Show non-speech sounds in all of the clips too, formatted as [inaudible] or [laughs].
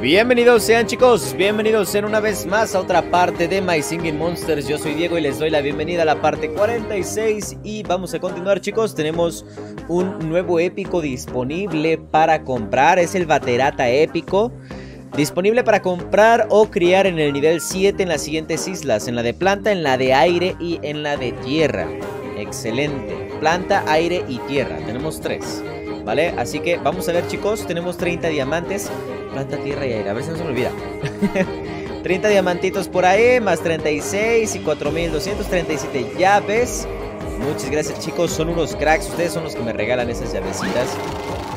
Bienvenidos sean chicos, bienvenidos en una vez más a otra parte de My Singing Monsters. Yo soy Diego y les doy la bienvenida a la parte 46 Y vamos a continuar chicos, tenemos un nuevo épico disponible para comprar. Es el Baterata épico. Disponible para comprar o criar en el nivel 7 en las siguientes islas. En la de planta, en la de aire y en la de tierra. Excelente. Planta, aire y tierra, tenemos tres ¿Vale? Así que vamos a ver chicos, tenemos 30 diamantes. Planta, tierra y aire, a ver si no se me olvida. [laughs] 30 diamantitos por ahí, más 36 y 4237 llaves. Muchas gracias chicos, son unos cracks Ustedes son los que me regalan esas llavecitas.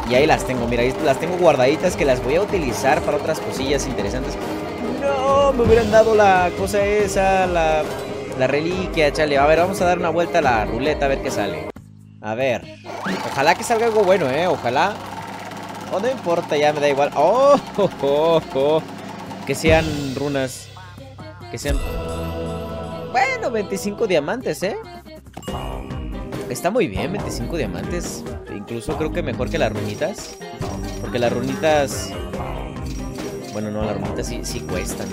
Y ahí las tengo, mira, ahí las tengo guardaditas Que las voy a utilizar para otras cosillas interesantes. No, me hubieran dado la cosa esa La, la reliquia, chale. A ver, vamos a dar una vuelta a la ruleta a ver qué sale A ver Ojalá que salga algo bueno, eh, ojalá Oh, no importa, ya me da igual. Oh, oh, oh, Que sean runas. Que sean... Bueno, 25 diamantes, ¿eh? Está muy bien, 25 diamantes. Incluso creo que mejor que las runitas. Porque las runitas... Bueno, no, las runitas sí, sí cuestan.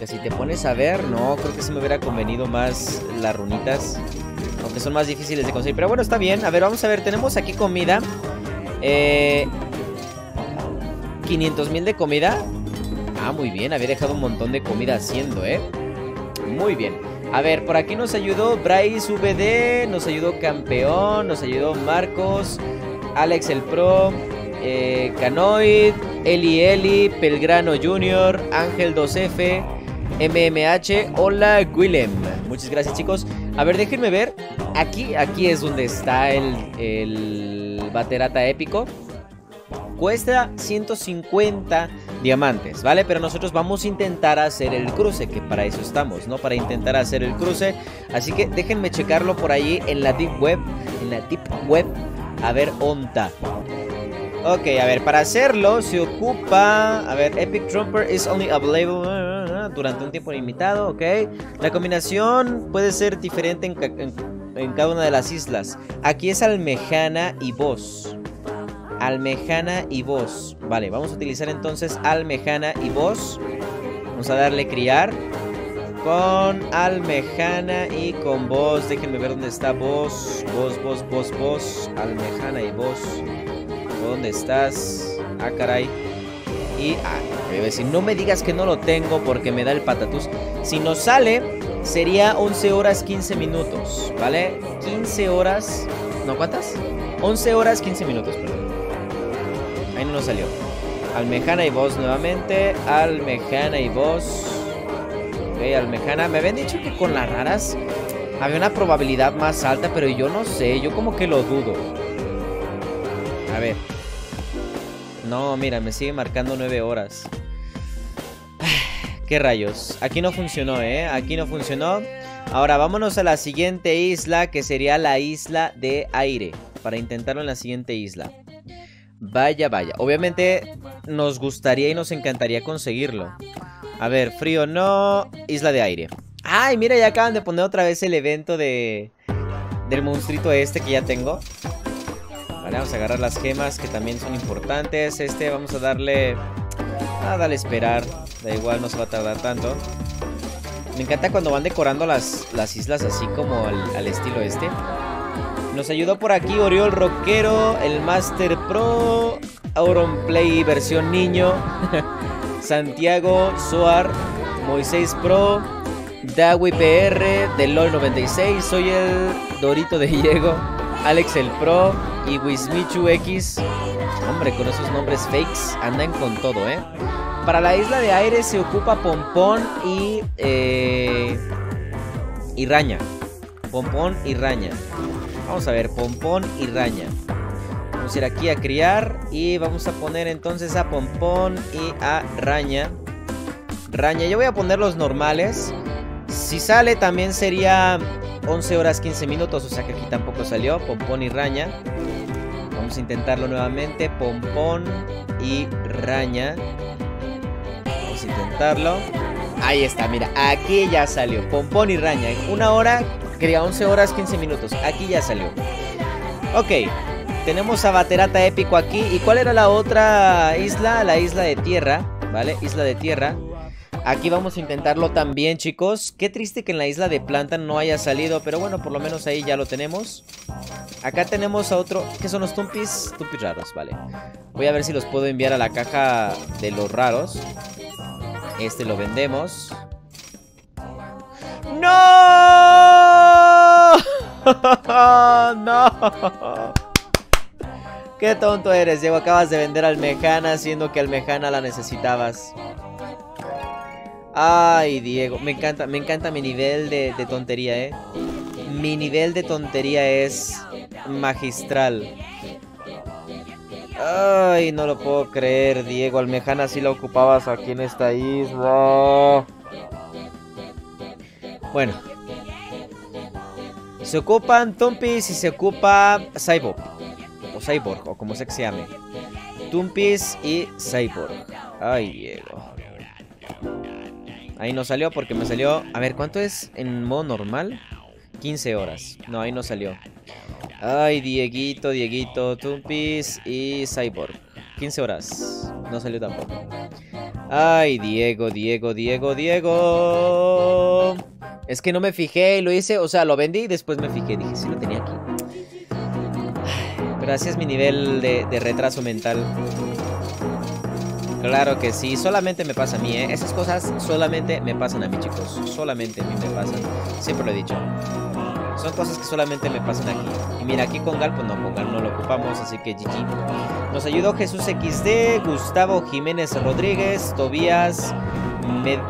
Que si te pones a ver, no, creo que se me hubiera convenido más las runitas. Aunque son más difíciles de conseguir. Pero bueno, está bien. A ver, vamos a ver. Tenemos aquí comida. Eh, 500 mil de comida. Ah, muy bien, había dejado un montón de comida haciendo, ¿eh? Muy bien. A ver, por aquí nos ayudó Bryce VD, nos ayudó Campeón, nos ayudó Marcos, Alex el Pro, eh, Canoid, Eli Eli, Pelgrano Jr., Ángel 2F, MMH, hola Willem. Muchas gracias chicos. A ver, déjenme ver. Aquí, aquí es donde está el, el baterata épico. Cuesta 150 diamantes, ¿vale? Pero nosotros vamos a intentar hacer el cruce, que para eso estamos, ¿no? Para intentar hacer el cruce. Así que déjenme checarlo por ahí en la Deep Web, en la Deep Web, a ver onta. Ok, a ver, para hacerlo se ocupa... A ver, Epic Trumper is only available durante un tiempo limitado, ok. La combinación puede ser diferente en, cada una de las islas. Aquí es almejana y voz. Almejana y voz. Vale, vamos a utilizar entonces almejana y voz. Vamos a darle criar. Con almejana y con voz. Déjenme ver dónde está voz. Voz, voz, voz, voz. Almejana y voz. ¿Dónde estás? Ah, caray. Y, ah, voy a decir, no me digas que no lo tengo porque me da el patatús. Si nos sale, sería 11 horas 15 minutos, ¿vale? 15 horas... ¿No cuántas? 11 horas 15 minutos, perdón. Ahí no nos salió. Almejana y voz nuevamente. Almejana y voz. Ok, Almejana. Me habían dicho que con las raras había una probabilidad más alta, pero yo no sé. Yo como que lo dudo. A ver. No, mira, me sigue marcando 9 horas. ¿Qué rayos? Aquí no funcionó, ¿eh? Aquí no funcionó. Ahora vámonos a la siguiente isla, que sería la isla de aire. Para intentarlo en la siguiente isla. Vaya, vaya. Obviamente nos gustaría y nos encantaría conseguirlo. A ver, frío no, isla de aire. Ay, mira, ya acaban de poner otra vez el evento de... Del monstruito este que ya tengo. Vamos a agarrar las gemas que también son importantes. Este vamos a darle... Ah, dale esperar. Da igual, no se va a tardar tanto. Me encanta cuando van decorando las, las islas así como al, estilo este. Nos ayudó por aquí Oriol Rockero, el Master Pro, Auron Play versión niño, [laughs] Santiago Soar, Moisés Pro, Dawi PR, Delol 96, soy el Dorito de Diego, Alex el Pro y Wismichu X. Hombre, con esos nombres fakes andan con todo, ¿eh? Para la isla de aire se ocupa pompón y... Eh, y raña. Pompón y raña. Vamos a ver, pompón y raña. Vamos a ir aquí a criar y vamos a poner entonces a pompón y a raña. Raña, yo voy a poner los normales. Si sale también sería 11 horas 15 minutos, o sea que aquí tampoco salió. Pompón y raña. Vamos a intentarlo nuevamente. Pompón y raña intentarlo. Ahí está, mira, aquí ya salió. Pompón y raña. En una hora, quería 11 horas 15 minutos. Aquí ya salió. Ok. Tenemos a Baterata épico aquí. ¿Y cuál era la otra isla? La isla de tierra, ¿vale? Isla de tierra. Aquí vamos a intentarlo también, chicos. Qué triste que en la isla de planta no haya salido, pero bueno, por lo menos ahí ya lo tenemos. Acá tenemos a otro... ¿Qué son los tumpis? Tumpis raros, vale. Voy a ver si los puedo enviar a la caja de los raros. Este lo vendemos. ¡No! [laughs] ¡No! Qué tonto eres, Diego. Acabas de vender Almejana, siendo que Almejana la necesitabas. Ay, Diego, me encanta, me encanta mi nivel de, tontería, ¿eh? Mi nivel de tontería es magistral. Ay, no lo puedo creer, Diego. Almejana sí la ocupabas aquí en esta isla. Bueno. Se ocupan Tumpis y se ocupa Cyborg. O Cyborg, o como se llame. Tumpis y Cyborg. Ay, Diego. Ahí no salió porque me salió... A ver, ¿cuánto es en modo normal? 15 horas. No, ahí no salió. Ay, Dieguito, Dieguito, Tumpis y Cyborg. 15 horas. No salió tampoco. Ay, Diego, Diego, Diego, Diego. Es que no me fijé y lo hice. O sea, lo vendí y después me fijé. Dije, sí lo tenía aquí. Pero así es mi nivel de, de retraso mental. Claro que sí, solamente me pasa a mí, ¿eh? Esas cosas solamente me pasan a mí, chicos. Solamente a mí me pasan. Siempre lo he dicho. Son cosas que solamente me pasan aquí. Y mira, aquí con Gal, pues no, con Gal no lo ocupamos, así que GG. Nos ayudó Jesús XD, Gustavo Jiménez Rodríguez, Tobías,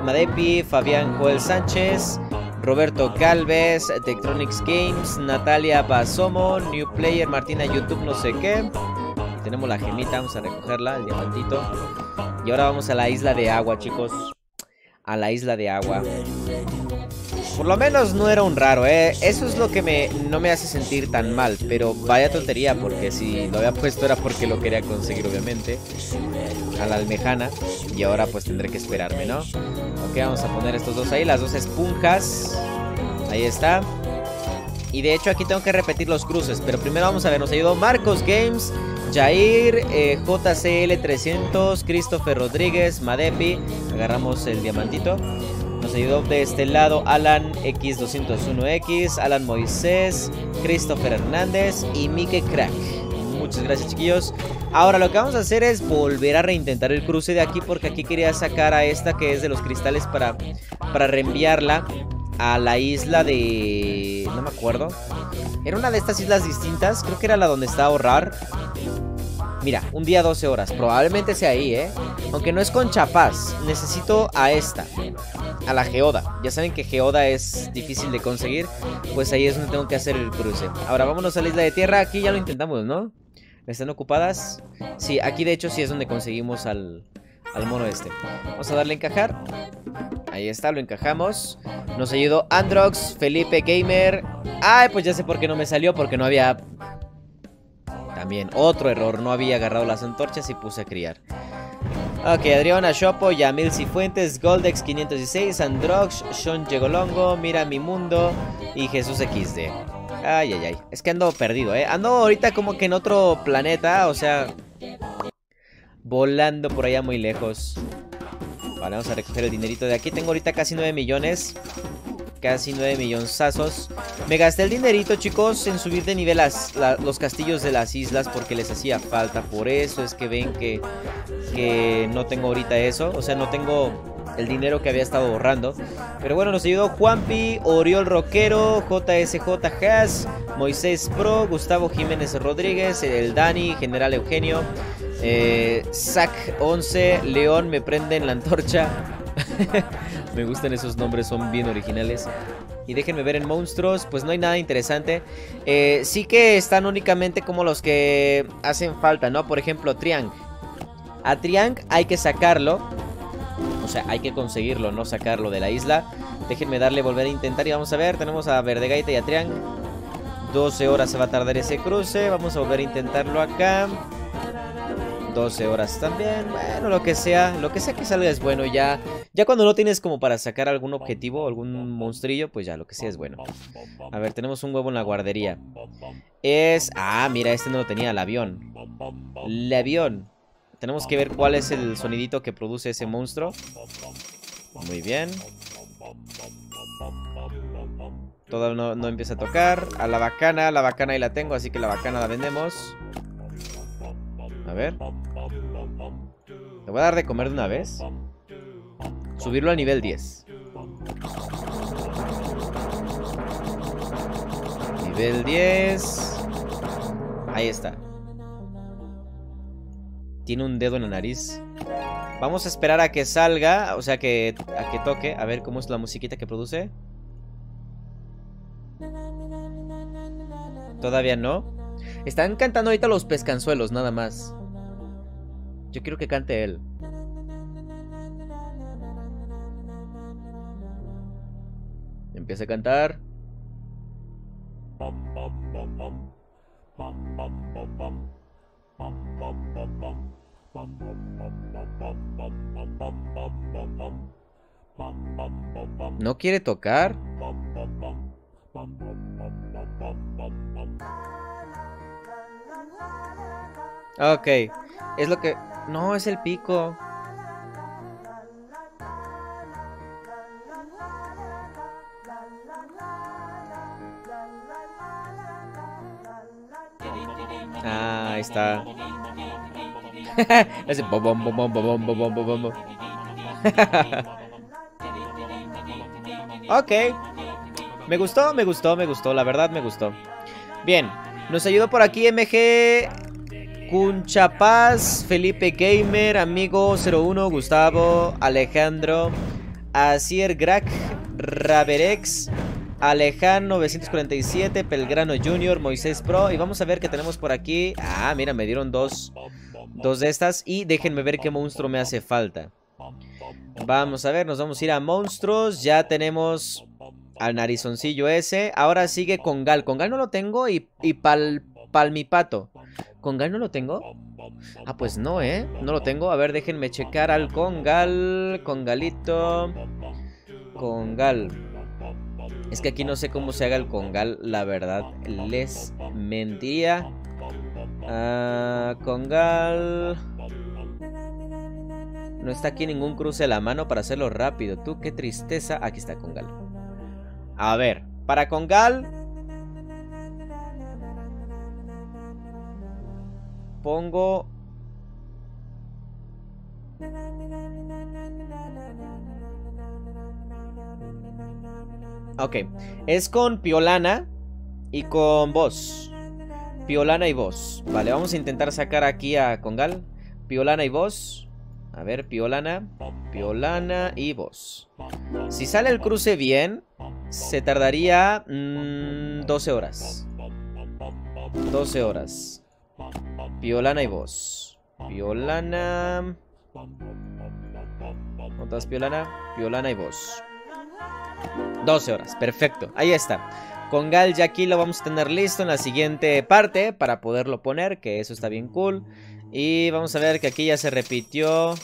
Madepi, Fabián Joel Sánchez, Roberto Calves, Tectronics Games, Natalia Basomo, New Player, Martina YouTube, no sé qué. Tenemos la gemita, vamos a recogerla, el diamantito. Y ahora vamos a la isla de agua, chicos. A la isla de agua. Por lo menos no era un raro, ¿eh? Eso es lo que me, no me hace sentir tan mal. Pero vaya tontería, porque si lo había puesto era porque lo quería conseguir, obviamente. A la almejana. Y ahora pues tendré que esperarme, ¿no? Ok, vamos a poner estos dos ahí, las dos esponjas. Ahí está. Y de hecho aquí tengo que repetir los cruces. Pero primero vamos a ver, nos ayudó Marcos Games. Jair, eh, JCL300, Christopher Rodríguez, Madepi. Agarramos el diamantito. Nos ayudó de este lado Alan X201X, Alan Moisés, Christopher Hernández y Mike Crack. Muchas gracias chiquillos. Ahora lo que vamos a hacer es volver a reintentar el cruce de aquí porque aquí quería sacar a esta que es de los cristales para, para reenviarla a la isla de... no me acuerdo. Era una de estas islas distintas, creo que era la donde está ahorrar. Mira, un día 12 horas. Probablemente sea ahí, ¿eh? Aunque no es con Chapaz. Necesito a esta. A la Geoda. Ya saben que Geoda es difícil de conseguir. Pues ahí es donde tengo que hacer el cruce. Ahora vámonos a la isla de tierra. Aquí ya lo intentamos, ¿no? ¿Están ocupadas? Sí, aquí de hecho sí es donde conseguimos al, al mono este. Vamos a darle a encajar. Ahí está, lo encajamos. Nos ayudó Androx, Felipe Gamer. Ay, pues ya sé por qué no me salió. Porque no había también otro error, no había agarrado las antorchas y puse a criar. Ok, Adriana Shopo, Yamil Cifuentes, Goldex 516, Androx, Sean Yegolongo, Mira Mi Mundo y Jesús XD. Ay, ay, ay. Es que ando perdido, ¿eh? Ando ahorita como que en otro planeta, o sea... Volando por allá muy lejos. Vale, vamos a recoger el dinerito de aquí. Tengo ahorita casi 9 millones casi 9 millonzazos. Me gasté el dinerito, chicos, en subir de nivel los castillos de las islas porque les hacía falta. Por eso es que ven que, que no tengo ahorita eso. O sea, no tengo el dinero que había estado ahorrando. Pero bueno, nos ayudó Juanpi, Oriol Roquero, JSJ Haas, Moisés Pro, Gustavo Jiménez Rodríguez, el Dani, General Eugenio, eh, Zac 11, León, me prenden la antorcha. [laughs] Me gustan esos nombres, son bien originales. Y déjenme ver en monstruos, pues no hay nada interesante. Eh, sí que están únicamente como los que hacen falta, ¿no? Por ejemplo, Triang. A Triang hay que sacarlo. O sea, hay que conseguirlo, no sacarlo de la isla. Déjenme darle, volver a intentar y vamos a ver. Tenemos a Verdegaita y a Triang. 12 horas se va a tardar ese cruce. Vamos a volver a intentarlo acá. 12 horas también. Bueno, lo que sea. Lo que sea que salga es bueno. Ya, ya cuando no tienes como para sacar algún objetivo, algún monstrillo, pues ya lo que sea es bueno. A ver, tenemos un huevo en la guardería. Es... Ah, mira, este no lo tenía, el avión. El avión. Tenemos que ver cuál es el sonidito que produce ese monstruo. Muy bien. Todo no, no empieza a tocar. A la bacana, la bacana ahí la tengo, así que la bacana la vendemos. A ver. Le voy a dar de comer de una vez. Subirlo al nivel 10. Nivel 10. Ahí está. Tiene un dedo en la nariz. Vamos a esperar a que salga, o sea, que, a que toque. A ver cómo es la musiquita que produce. Todavía no. Están cantando ahorita los pescanzuelos, nada más. Yo quiero que cante él. Empieza a cantar. ¿No quiere tocar? Ok, es lo que... No, es el pico. Ah, ahí está. Ese bom bom bom bom bom bom bom bom Ok. Me gustó, me gustó, me gustó. La verdad me gustó. Bien. Nos ayudó por aquí MG Cunchapaz, Felipe Gamer, Amigo 01, Gustavo, Alejandro, Asier Grack, Raverex, Alejan 947, Pelgrano Junior, Moisés Pro. Y vamos a ver qué tenemos por aquí. Ah, mira, me dieron dos, dos de estas. Y déjenme ver qué monstruo me hace falta. Vamos a ver, nos vamos a ir a monstruos. Ya tenemos al narizoncillo ese. Ahora sigue con Gal. Con Gal no lo tengo y, y pal, Palmipato. ¿Congal no lo tengo? Ah, pues no, ¿eh? No lo tengo. A ver, déjenme checar al Congal. Congalito. Congal. Es que aquí no sé cómo se haga el Congal, la verdad. Les mentiría. Ah, congal. No está aquí ningún cruce a la mano para hacerlo rápido. Tú, qué tristeza. Aquí está Congal. A ver, para Congal pongo... Ok, es con Piolana y con voz. Piolana y voz. Vale, vamos a intentar sacar aquí a Congal. Piolana y voz. A ver, Piolana. Piolana y voz. Si sale el cruce bien, se tardaría 12 mm, horas. 12 horas. Piolana y voz. Piolana. ¿Cuántas Piolana? Piolana y voz. 12 horas, perfecto. Ahí está. Con Gal ya aquí lo vamos a tener listo en la siguiente parte para poderlo poner, que eso está bien cool. Y vamos a ver que aquí ya se repitió.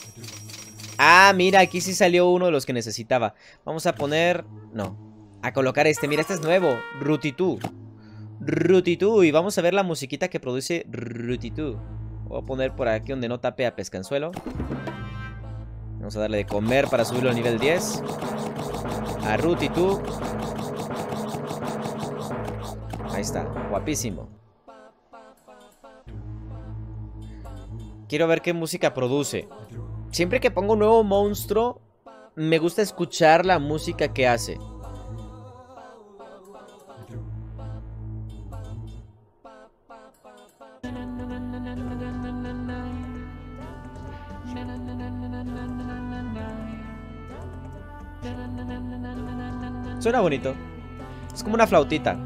Ah, mira, aquí sí salió uno de los que necesitaba. Vamos a poner... No. A colocar este. Mira, este es nuevo. Rutitu. Rutitu. Y vamos a ver la musiquita que produce Rutitu. Voy a poner por aquí donde no tape a pescanzuelo. Vamos a darle de comer para subirlo a nivel 10. A Rutitu. Ahí está, guapísimo. Quiero ver qué música produce. Siempre que pongo un nuevo monstruo, me gusta escuchar la música que hace. Suena bonito. Es como una flautita.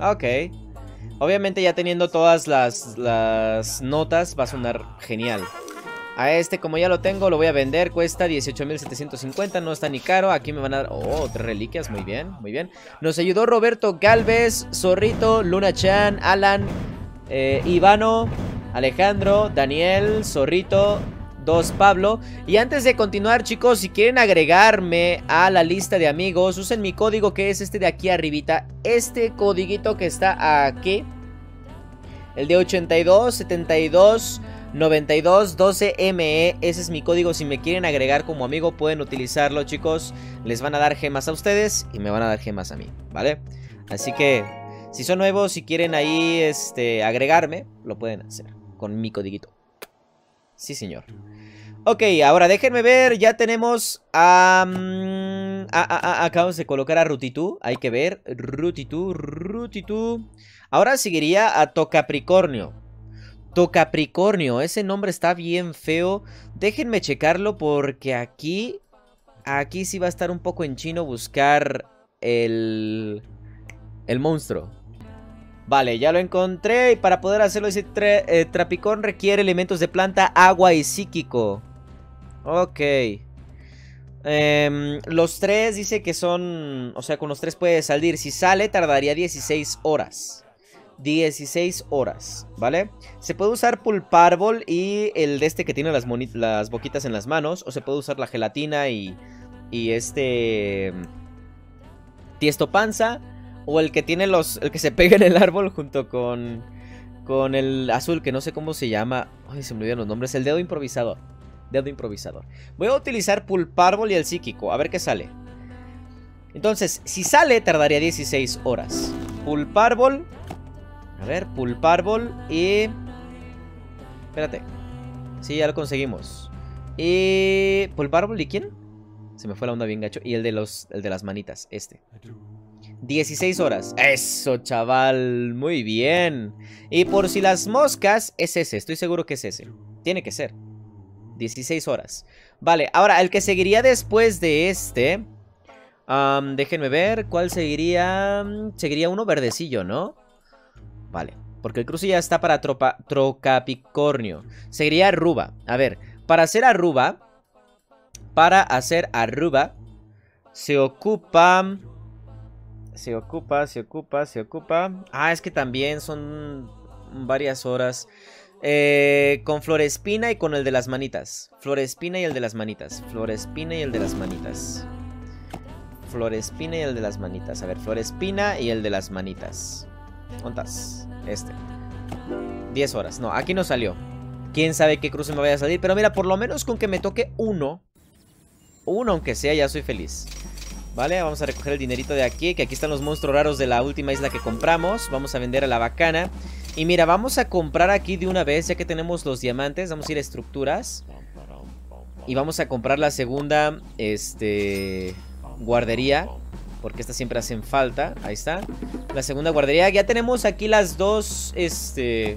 Ok. Obviamente ya teniendo todas las, las notas va a sonar genial. A este, como ya lo tengo, lo voy a vender. Cuesta 18.750, no está ni caro. Aquí me van a dar... Oh, tres reliquias, muy bien, muy bien. Nos ayudó Roberto Galvez, Zorrito, Luna Chan, Alan, eh, Ivano, Alejandro, Daniel, Zorrito, 2 Pablo. Y antes de continuar, chicos, si quieren agregarme a la lista de amigos, usen mi código que es este de aquí arribita. Este codiguito que está aquí. El de 82 72 92 12 ME. Ese es mi código. Si me quieren agregar como amigo, pueden utilizarlo, chicos. Les van a dar gemas a ustedes y me van a dar gemas a mí, ¿vale? Así que si son nuevos, si quieren ahí este, agregarme, lo pueden hacer con mi codiguito. Sí, señor. Ok, ahora déjenme ver, ya tenemos a... acabamos de colocar a Rutitu, hay que ver, Rutitu, Rutitu. Ahora seguiría a Tocapricornio. Tocapricornio, ese nombre está bien feo. Déjenme checarlo porque aquí... Aquí sí va a estar un poco en chino buscar el... El monstruo. Vale, ya lo encontré y para poder hacerlo ese eh, trapicón requiere elementos de planta, agua y psíquico. Ok. Em, los tres dice que son... O sea, con los tres puede salir. Si sale tardaría 16 horas. 16 horas, ¿vale? Se puede usar pulparbol y el de este que tiene las, boquitas en las manos. O se puede usar la gelatina y, y este... Tiesto panza. O el que tiene los. El que se pega en el árbol junto con. Con el azul, que no sé cómo se llama. Ay, se me olvidan los nombres. El dedo improvisador. Dedo improvisador. Voy a utilizar Pulparbol y el psíquico. A ver qué sale. Entonces, si sale, tardaría 16 horas. Pulparbol. A ver, Pulparbol y. Espérate. Sí, ya lo conseguimos. Y. Pulparbol y quién? Se me fue la onda bien gacho. Y el de los. El de las manitas, este. 16 horas. Eso, chaval. Muy bien. Y por si las moscas, es ese. Estoy seguro que es ese. Tiene que ser. 16 horas. Vale, ahora el que seguiría después de este... déjenme ver, ¿cuál seguiría? Seguiría uno verdecillo, ¿no? Vale, porque el cruce ya está para tropa, Trocapicornio. Seguiría Arruba. A ver, para hacer Arruba... Para hacer Arruba... Se ocupa... Se ocupa, se ocupa, se ocupa. Ah, es que también son varias horas. Eh, con Florespina y con el de las manitas. Florespina y el de las manitas. Florespina y el de las manitas. Florespina y el de las manitas. A ver, Florespina y el de las manitas. ¿Cuántas? Este. 10 horas. No, aquí no salió. Quién sabe qué cruce me vaya a salir. Pero mira, por lo menos con que me toque uno. Uno, aunque sea, ya soy feliz. Vale, vamos a recoger el dinerito de aquí, que aquí están los monstruos raros de la última isla que compramos. Vamos a vender a la bacana. Y mira, vamos a comprar aquí de una vez, ya que tenemos los diamantes. Vamos a ir a estructuras. Y vamos a comprar la segunda, este, guardería. Porque estas siempre hacen falta. Ahí está. La segunda guardería. Ya tenemos aquí las dos, este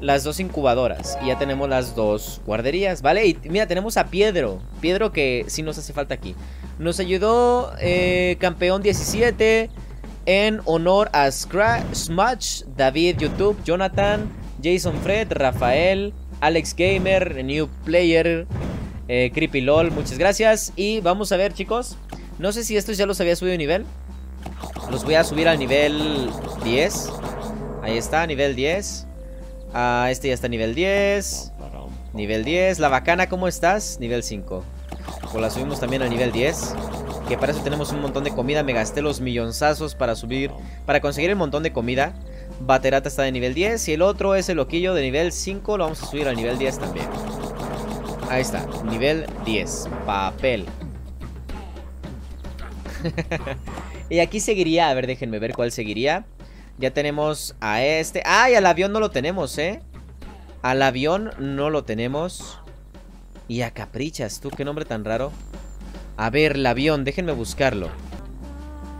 las dos incubadoras. Y ya tenemos las dos guarderías, ¿vale? Y mira, tenemos a Piedro. Piedro que sí nos hace falta aquí. Nos ayudó eh, campeón 17 en honor a Smash, David YouTube, Jonathan, Jason Fred, Rafael, Alex Gamer, New Player, eh, Creepy LOL, muchas gracias. Y vamos a ver chicos, no sé si estos ya los había subido de nivel. Los voy a subir al nivel 10. Ahí está, nivel 10. Ah, este ya está nivel 10. Nivel 10. La bacana, ¿cómo estás? Nivel 5. Pues la subimos también al nivel 10. Que para eso tenemos un montón de comida. Me gasté los millonzazos para subir. Para conseguir el montón de comida. Baterata está de nivel 10. Y el otro es el loquillo de nivel 5. Lo vamos a subir al nivel 10 también. Ahí está. Nivel 10. Papel. [laughs] y aquí seguiría. A ver, déjenme ver cuál seguiría. Ya tenemos a este. ¡Ay! Al avión no lo tenemos, ¿eh? Al avión no lo tenemos. Y a Caprichas, tú, qué nombre tan raro. A ver, el avión, déjenme buscarlo.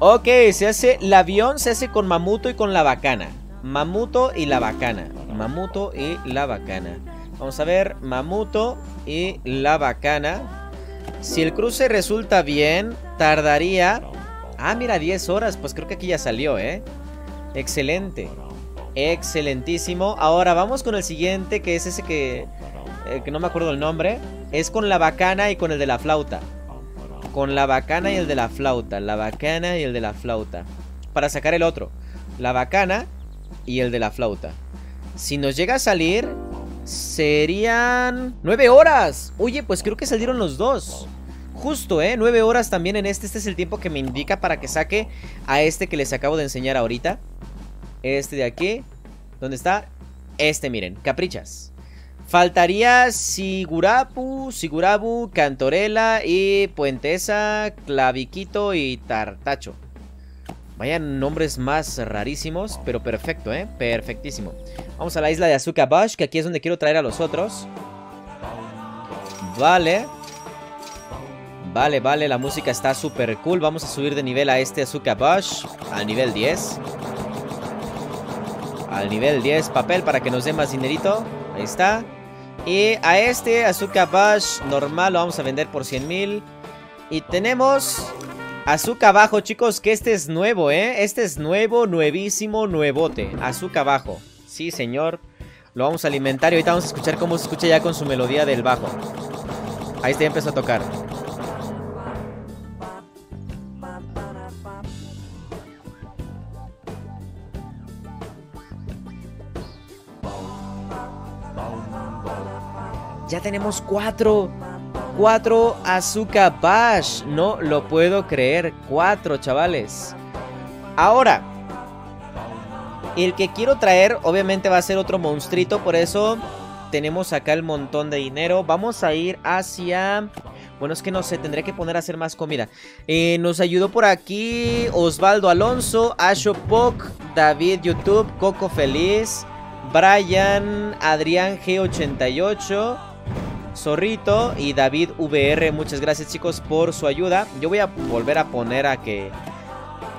Ok, se hace. El avión se hace con Mamuto y con la bacana. Mamuto y la bacana. Mamuto y la bacana. Vamos a ver, Mamuto y la bacana. Si el cruce resulta bien, tardaría... Ah, mira, 10 horas. Pues creo que aquí ya salió, ¿eh? Excelente. Excelentísimo. Ahora vamos con el siguiente, que es ese que, eh, que no me acuerdo el nombre. Es con la bacana y con el de la flauta. Con la bacana y el de la flauta. La bacana y el de la flauta. Para sacar el otro. La bacana y el de la flauta. Si nos llega a salir, serían... ¡Nueve horas! Oye, pues creo que salieron los dos. Justo, ¿eh? Nueve horas también en este. Este es el tiempo que me indica para que saque a este que les acabo de enseñar ahorita. Este de aquí. ¿Dónde está? Este, miren, caprichas. Faltaría Sigurapu, Sigurabu, Cantorela y Puentesa, Claviquito y Tartacho. Vaya nombres más rarísimos, pero perfecto, ¿eh? Perfectísimo. Vamos a la isla de Azuka Bush, que aquí es donde quiero traer a los otros. Vale. Vale, vale, la música está súper cool. Vamos a subir de nivel a este Azuka Bush, al nivel 10. Al nivel 10, papel para que nos dé más dinerito. Ahí está. Y a este Azuka Bush normal lo vamos a vender por 100 mil. Y tenemos Azúcar abajo, chicos, que este es nuevo, ¿eh? Este es nuevo, nuevísimo, nuevote. Azúcar abajo. Sí, señor. Lo vamos a alimentar y ahorita vamos a escuchar cómo se escucha ya con su melodía del bajo. Ahí está, ya empezó a tocar. Ya tenemos cuatro. Cuatro Azúcar Bash. No lo puedo creer. Cuatro, chavales. Ahora. El que quiero traer obviamente va a ser otro monstruito. Por eso tenemos acá el montón de dinero. Vamos a ir hacia... Bueno, es que no sé, tendré que poner a hacer más comida. Eh, nos ayudó por aquí Osvaldo Alonso, Asho Pok, David YouTube, Coco Feliz, Brian, Adrián G88... Zorrito y David VR. Muchas gracias chicos por su ayuda. Yo voy a volver a poner a que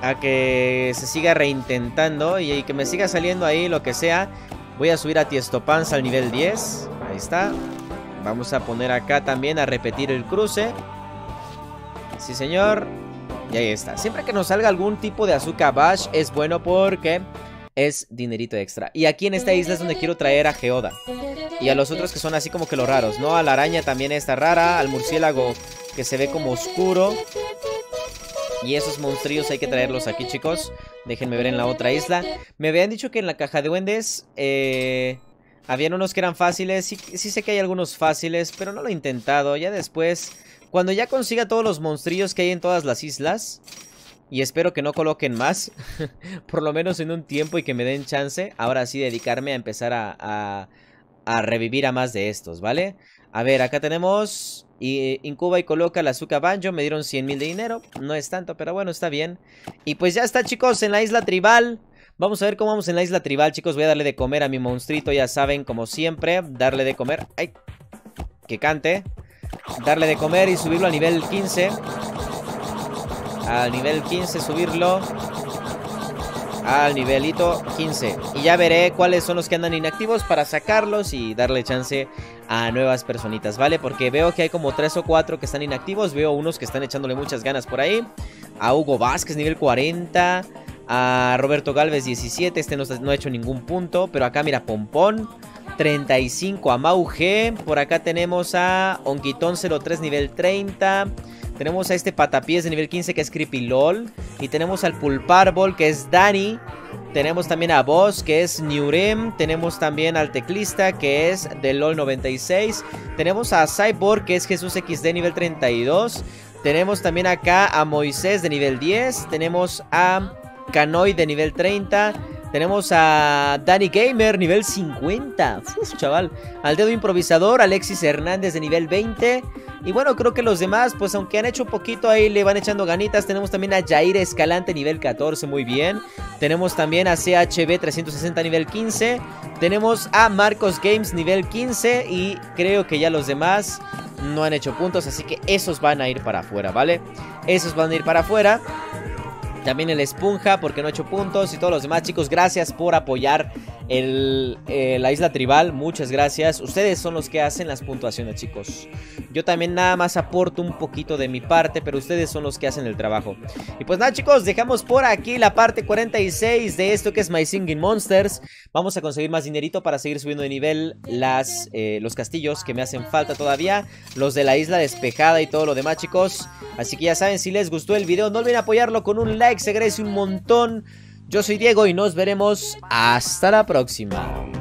a que se siga reintentando y, que me siga saliendo ahí lo que sea. Voy a subir a Tiesto Panza al nivel 10. Ahí está. Vamos a poner acá también a repetir el cruce. Sí, señor. Y ahí está. Siempre que nos salga algún tipo de azúcar bash es bueno porque es dinerito extra. Y aquí en esta isla es donde quiero traer a Geoda. Y a los otros que son así como que los raros, ¿no? A la araña también está rara, al murciélago que se ve como oscuro. Y esos monstruos hay que traerlos aquí, chicos. Déjenme ver en la otra isla. Me habían dicho que en la caja de duendes... Eh, habían unos que eran fáciles. Sí, sí sé que hay algunos fáciles, pero no lo he intentado. Ya después... Cuando ya consiga todos los monstruos que hay en todas las islas... Y espero que no coloquen más. [laughs] por lo menos en un tiempo y que me den chance. Ahora sí dedicarme a empezar a revivir a más de estos, ¿vale? A ver, acá tenemos... Y incuba y coloca la azúcar banjo. Me dieron 100 mil de dinero. No es tanto, pero bueno, está bien. Y pues ya está, chicos, en la isla tribal. Vamos a ver cómo vamos en la isla tribal, chicos. Voy a darle de comer a mi monstruito, ya saben, como siempre. Darle de comer. ¡Ay! Que cante. Darle de comer y subirlo a nivel 15. Al nivel 15 subirlo al nivelito 15. Y ya veré cuáles son los que andan inactivos para sacarlos y darle chance a nuevas personitas, ¿vale? Porque veo que hay como 3 o 4 que están inactivos. Veo unos que están echándole muchas ganas por ahí. A Hugo Vázquez, nivel 40. A Roberto Galvez, 17. Este no, no ha hecho ningún punto. Pero acá, mira, Pompón. 35 a Mau G. Por acá tenemos a Onquitón 03, nivel 30. Tenemos a este patapiés de nivel 15 que es Creepy LOL. Y tenemos al Pulparbol que es Dani. Tenemos también a Boss que es Newrem. Tenemos también al teclista que es de LOL 96. Tenemos a Cyborg que es Jesús XD nivel 32. Tenemos también acá a Moisés de nivel 10. Tenemos a Canoy de nivel 30. Tenemos a Danny Gamer, nivel 50. Uf, chaval. Al dedo improvisador, Alexis Hernández de nivel 20. Y bueno, creo que los demás, pues aunque han hecho un poquito ahí, le van echando ganitas. Tenemos también a Jair Escalante, nivel 14, muy bien. Tenemos también a CHB 360, nivel 15. Tenemos a Marcos Games, nivel 15. Y creo que ya los demás no han hecho puntos, así que esos van a ir para afuera, ¿vale? Esos van a ir para afuera. También el Esponja porque no ha hecho puntos y todos los demás chicos, gracias por apoyar el, eh, la isla tribal, muchas gracias. Ustedes son los que hacen las puntuaciones, chicos. Yo también nada más aporto un poquito de mi parte, pero ustedes son los que hacen el trabajo. Y pues nada, chicos, dejamos por aquí la parte 46 de esto que es My Singing Monsters. Vamos a conseguir más dinerito para seguir subiendo de nivel las, eh, los castillos que me hacen falta todavía. Los de la isla despejada y todo lo demás, chicos. Así que ya saben, si les gustó el video, no olviden apoyarlo con un like, se agradece un montón. Yo soy Diego y nos veremos hasta la próxima.